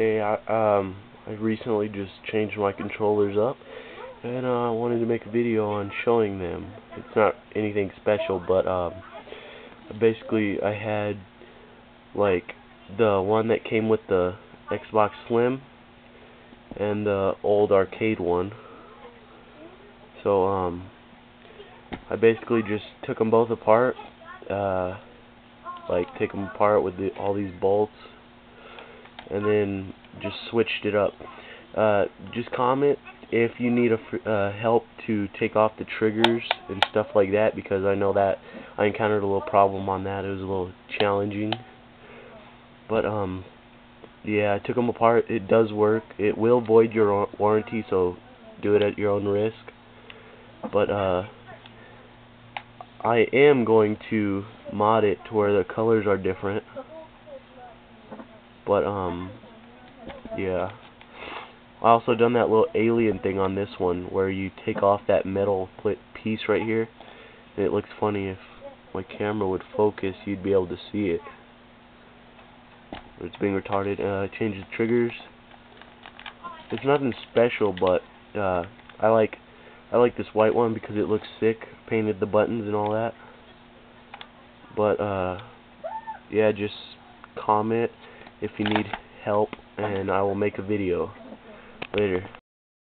Hey, I, um, I recently just changed my controllers up, and uh, I wanted to make a video on showing them. It's not anything special, but um, basically I had like the one that came with the Xbox Slim and the old arcade one. So um, I basically just took them both apart, uh, like take them apart with the, all these bolts and then just switched it up. Uh, just comment if you need a uh, help to take off the triggers and stuff like that because I know that I encountered a little problem on that. It was a little challenging. But um yeah, I took them apart. It does work. It will void your warranty, so do it at your own risk. But uh I am going to mod it to where the colors are different. But, um, yeah. I also done that little alien thing on this one where you take off that metal piece right here. And it looks funny if my camera would focus, you'd be able to see it. It's being retarded. Uh, change the triggers. It's nothing special, but uh, I like I like this white one because it looks sick. Painted the buttons and all that. But uh, yeah, just comment if you need help and I will make a video later.